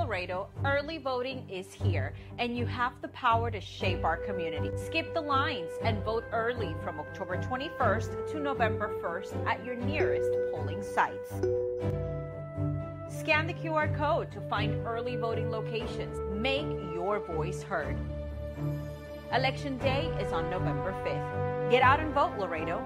Laredo. Early voting is here, and you have the power to shape our community. Skip the lines and vote early from October 21st to November 1st at your nearest polling sites. Scan the QR code to find early voting locations. Make your voice heard. Election day is on November 5th. Get out and vote, Laredo.